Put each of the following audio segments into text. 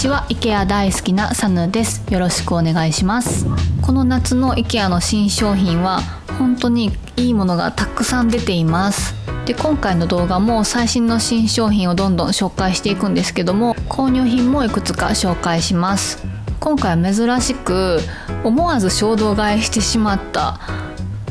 ちは。IKEA 大好きなサヌです。よろしくお願いします。この夏の IKEA の新商品は本当にいいものがたくさん出ています。で今回の動画も最新の新商品をどんどん紹介していくんですけども購入品もいくつか紹介します。今回は珍しく思わず衝動買いしてしまった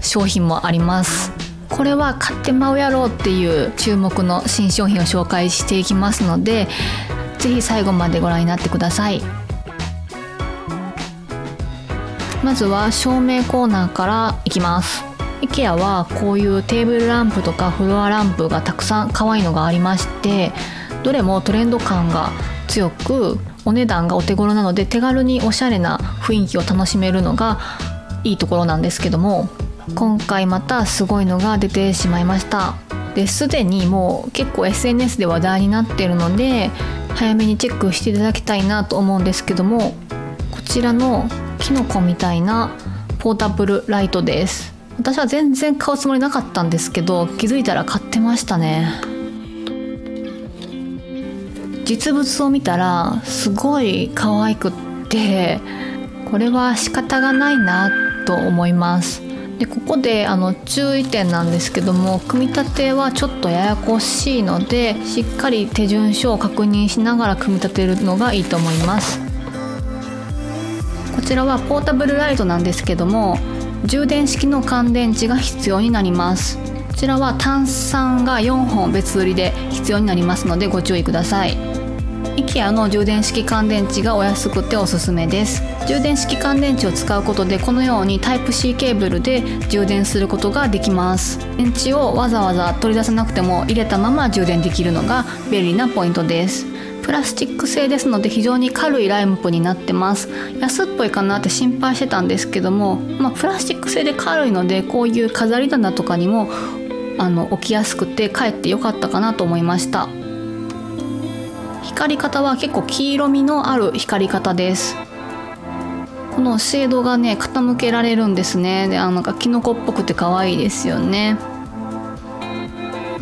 商品もあります。これは買ってまうやろうっていう注目の新商品を紹介していきますので是非最後までご覧になってください。まずは照明コーナーからいきます。IKEA はこういうテーブルランプとかフロアランプがたくさん可愛いのがありましてどれもトレンド感が強くお値段がお手頃なので手軽におしゃれな雰囲気を楽しめるのがいいところなんですけども今回またすごいのが出てしまいました。ですでにもう結構 SNS で話題になっているので早めにチェックしていただきたいなと思うんですけどもこちらのキノコみたいなポータブルライトです。私は全然買うつもりなかったんですけど気づいたら買ってましたね。実物を見たらすごい可愛くってこれは仕方がないなと思います。でここであの注意点なんですけども組み立てはちょっとややこしいのでしっかり手順書を確認しながら組み立てるのがいいと思います。こちらはポータブルライトなんですけども充電式の乾電池が必要になります。こちらは炭酸が4本別売りで必要になりますのでご注意ください。IKEA の充電式乾電池がお安くておすすめです。充電式乾電池を使うことでこのようにタイプ C ケーブルで充電することができます。電池をわざわざ取り出さなくても入れたまま充電できるのが便利なポイントです。プラスチック製ですので非常に軽いラインプになってます。安っぽいかなって心配してたんですけども、まあ、プラスチック製で軽いのでこういう飾り棚とかにもあの置きやすくてかえって良かったかなと思いました。光り方は結構黄色みのある光り方です。このシェードがね傾けられるんですね。であのなんかキノコっぽくて可愛いですよね。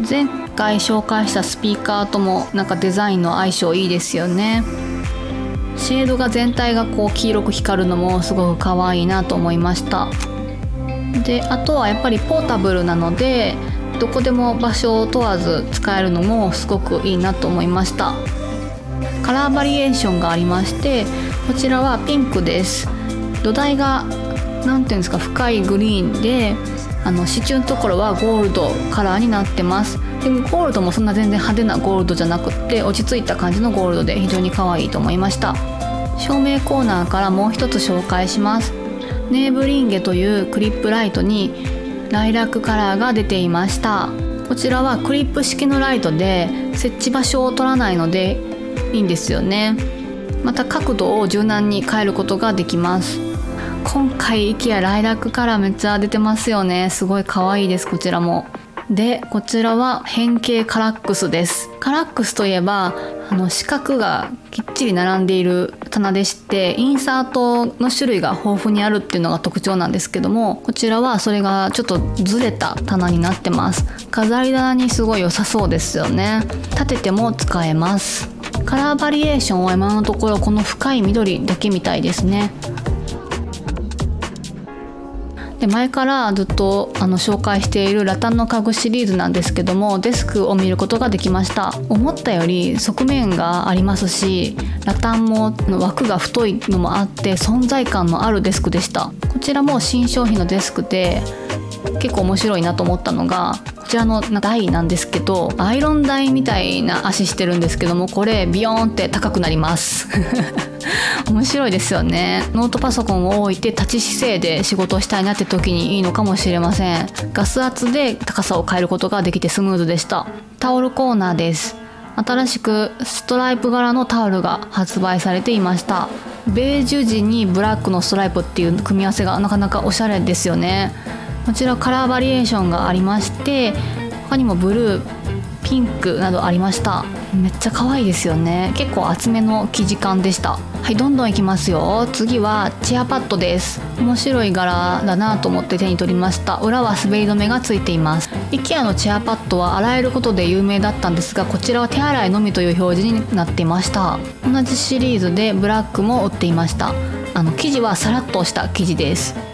前回紹介したスピーカーともなんかデザインの相性いいですよね。シェードが全体がこう黄色く光るのもすごく可愛いなと思いました。であとはやっぱりポータブルなのでどこでも場所を問わず使えるのもすごくいいなと思いました。カラーバリエーションがありましてこちらはピンクです。土台が何ていうんですか深いグリーンであの支柱のところはゴールドカラーになってます。でもゴールドもそんな全然派手なゴールドじゃなくって落ち着いた感じのゴールドで非常に可愛いと思いました。照明コーナーからもう一つ紹介します。ネーブリンゲというクリップライトにライラックカラーが出ていました。こちらはクリップ式のライトで設置場所を取らないのでいいんですよね。また角度を柔軟に変えることができます。今回 IKEA ライラックカラーめっちゃ出てますよね。すごい可愛いですこちらも。でこちらは変形カラックスです。カラックスといえばあの四角がきっちり並んでいる棚でしてインサートの種類が豊富にあるっていうのが特徴なんですけどもこちらはそれがちょっとずれた棚になってます。飾り棚にすごい良さそうですよね。立てても使えます。カラーバリエーションは今のところこの深い緑だけみたいですね。で前からずっとあの紹介しているラタンの家具シリーズなんですけどもデスクを見ることができました。思ったより側面がありますしラタンも枠が太いのもあって存在感のあるデスクでした。こちらも新商品のデスクで結構面白いなと思ったのがこちらの台なんですけどアイロン台みたいな足してるんですけどもこれビヨーンって高くなります。面白いですよね。ノートパソコンを置いて立ち姿勢で仕事をしたいなって時にいいのかもしれません。ガス圧で高さを変えることができてスムーズでした。タオルコーナーです。新しくストライプ柄のタオルが発売されていました。ベージュ地にブラックのストライプっていう組み合わせがなかなかおしゃれですよね。こちらカラーバリエーションがありまして他にもブルーピンクなどありました。めっちゃ可愛いですよね。結構厚めの生地感でした。はいどんどんいきますよ。次はチェアパッドです。面白い柄だなと思って手に取りました。裏は滑り止めがついています。IKEA のチェアパッドは洗えることで有名だったんですがこちらは手洗いのみという表示になっていました。同じシリーズでブラックも売っていました。あの生地はさらっとした生地です。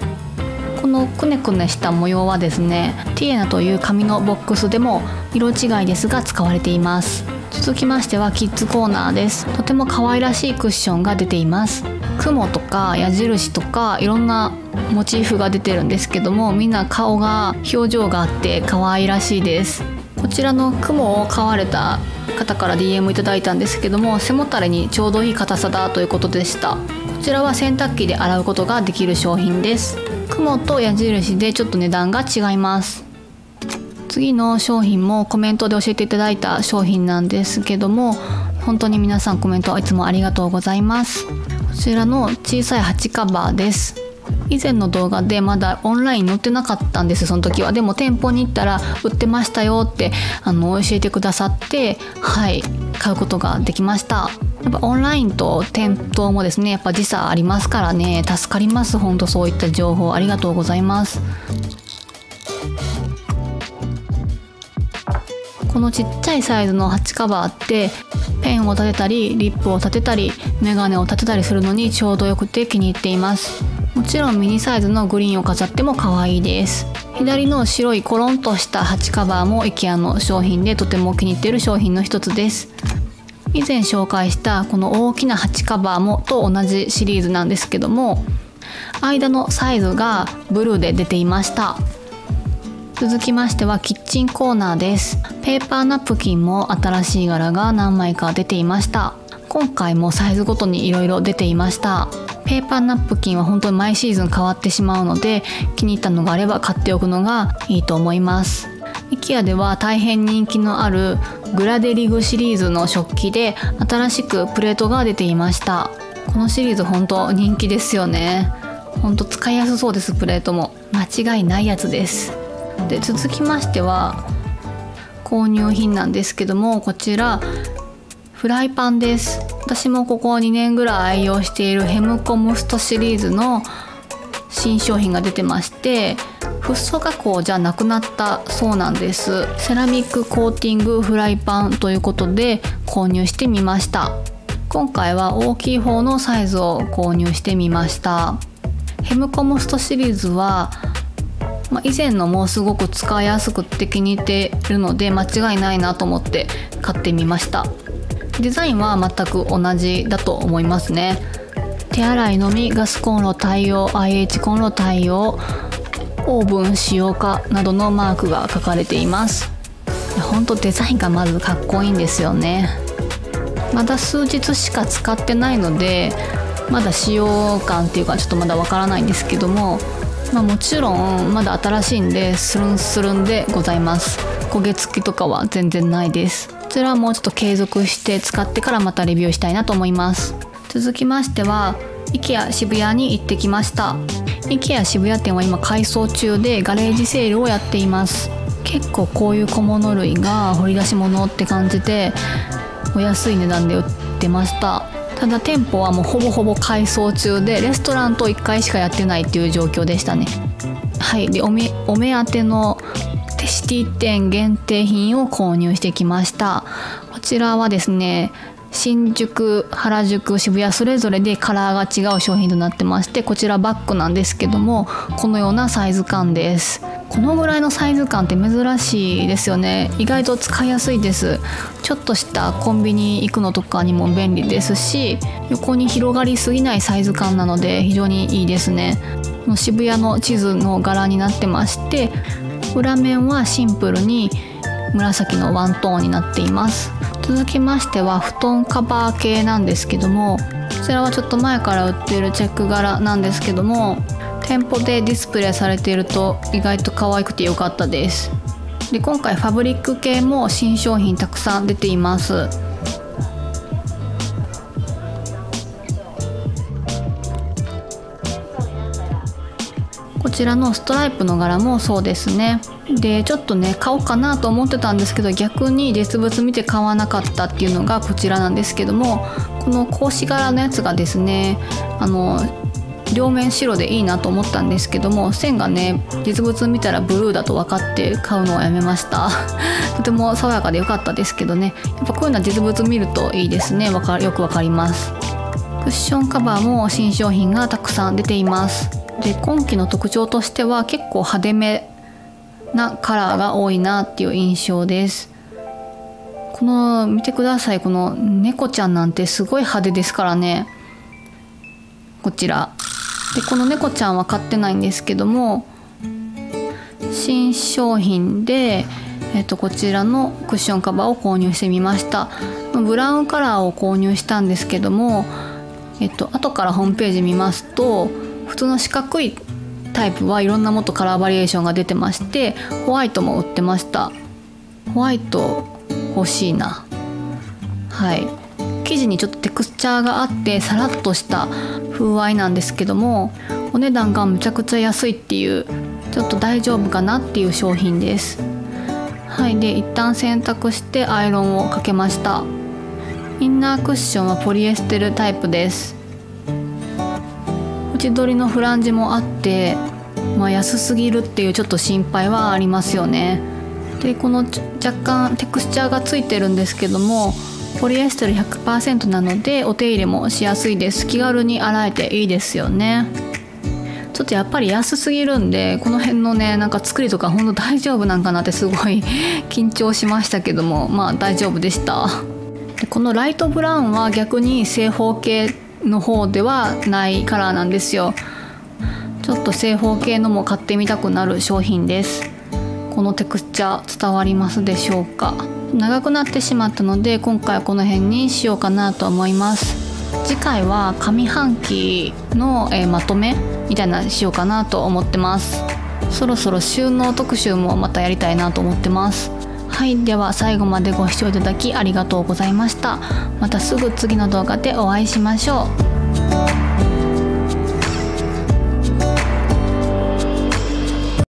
このくねくねした模様はですねティエナという紙のボックスでも色違いですが使われています。続きましてはキッズコーナーです。とても可愛らしいクッションが出ています。雲とか矢印とかいろんなモチーフが出てるんですけどもみんな顔が表情があって可愛らしいです。こちらの雲を買われた方から DM いただいたんですけども背もたれにちょうどいい硬さだということでした。こちらは洗濯機で洗うことができる商品です。雲と矢印でちょっと値段が違います。次の商品もコメントで教えていただいた商品なんですけども本当に皆さんコメントいつもありがとうございます。こちらの小さい鉢カバーです。以前の動画でまだオンライン載ってなかったんです。その時は。でも店舗に行ったら売ってましたよってあの教えてくださってはい買うことができました。やっぱオンラインと店頭もですねやっぱ時差ありますからね助かります。ほんとそういった情報ありがとうございます。このちっちゃいサイズのハチカバーってペンを立てたりリップを立てたりメガネを立てたりするのにちょうどよくて気に入っています。もちろんミニサイズのグリーンを飾っても可愛いです。左の白いコロンとしたハチカバーも IKEA の商品でとても気に入っている商品の一つです。以前紹介したこの大きなハチカバーもと同じシリーズなんですけども間のサイズがブルーで出ていました。続きましてはキッチンコーナーです。ペーパーナプキンも新しい柄が何枚か出ていました。今回もサイズごとに色々出ていました。ペーパーナプキンは本当に毎シーズン変わってしまうので気に入ったのがあれば買っておくのがいいと思います。IKEA では大変人気のあるグラデリグシリーズの食器で新しくプレートが出ていました。このシリーズ本当人気ですよね。本当使いやすそうですプレートも。間違いないやつです。で続きましては購入品なんですけどもこちらフライパンです。私もここ2年ぐらい愛用しているヘムコムストシリーズの新商品が出てましてフッ素加工じゃなくなったそうなんです。セラミックコーティングフライパンということで購入してみました。今回は大きい方のサイズを購入してみました。ヘムコムストシリーズはま、以前のもすごく使いやすくって気に入ってるので間違いないなと思って買ってみました。デザインは全く同じだと思いますね。手洗いのみガスコンロ対応 IH コンロ対応オーブン使用かなどのマークが書かれています。本当デザインがまずかっこいいんですよね。まだ数日しか使ってないのでまだ使用感っていうかちょっとまだわからないんですけどもまあ、もちろんまだ新しいんでスルンスルンでございます。焦げ付きとかは全然ないです。こちらはもうちょっと継続して使ってからまたレビューしたいなと思います。続きましては IKEA 渋谷に行ってきました。IKEA 渋谷店は今改装中でガレージセールをやっています。結構こういう小物類が掘り出し物って感じでお安い値段で売ってました。ただ店舗はもうほぼほぼ改装中でレストランと1回しかやってないっていう状況でしたね。はい。でお目お目当てのテシティ店限定品を購入してきました。こちらはですね新宿原宿渋谷それぞれでカラーが違う商品となってましてこちらバッグなんですけどもこのようなサイズ感です。このぐらいのサイズ感って珍しいですよね。意外と使いやすいです。ちょっとしたコンビニ行くのとかにも便利ですし横に広がりすぎないサイズ感なので非常にいいですね。渋谷の地図の柄になってまして裏面はシンプルに紫のワントーンになっています。続きましては布団カバー系なんですけどもこちらはちょっと前から売っているチェック柄なんですけども店舗でディスプレイされていると意外と可愛くて良かったです。で今回ファブリック系も新商品たくさん出ています。ちらのストライプの柄もそうですね。でちょっとね買おうかなと思ってたんですけど逆に実物見て買わなかったっていうのがこちらなんですけどもこの格子柄のやつがですねあの両面白でいいなと思ったんですけども線がね実物見たらブルーだと分かって買うのをやめました。とても爽やかで良かったですけどね。やっぱこういうのは実物見るといいですね。かよくわかります。クッションカバーも新商品がたくさん出ています。で今季の特徴としては結構派手めなカラーが多いなっていう印象です。この見てください。この猫ちゃんなんてすごい派手ですからね。こちら。でこの猫ちゃんは買ってないんですけども新商品で、えっと、こちらのクッションカバーを購入してみました。ブラウンカラーを購入したんですけども、えっと後からホームページ見ますと普通の四角いタイプはいろんなもっとカラーバリエーションが出てましてホワイトも売ってました。ホワイト欲しいな。はい。生地にちょっとテクスチャーがあってさらっとした風合いなんですけどもお値段がむちゃくちゃ安いっていうちょっと大丈夫かなっていう商品です。はい。で一旦洗濯してアイロンをかけました。インナークッションはポリエステルタイプです。縁取りのフランジもあってまあ、安すぎるっていうちょっと心配はありますよね。でこの若干テクスチャーがついてるんですけどもポリエステル100%なのでお手入れもしやすいです。気軽に洗えていいですよね。ちょっとやっぱり安すぎるんでこの辺のねなんか作りとかほんと大丈夫なんかなってすごい 緊張しましたけどもまあ大丈夫でした。でこのライトブラウンは逆に正方形の方ではないカラーなんですよ。ちょっと正方形のも買ってみたくなる商品です。このテクスチャー伝わりますでしょうか？長くなってしまったので今回はこの辺にしようかなと思います。次回は上半期の、えー、まとめみたいなしようかなと思ってます。そろそろ収納特集もまたやりたいなと思ってます。はいでは最後までご視聴いただきありがとうございました。またすぐ次の動画でお会いしましょう。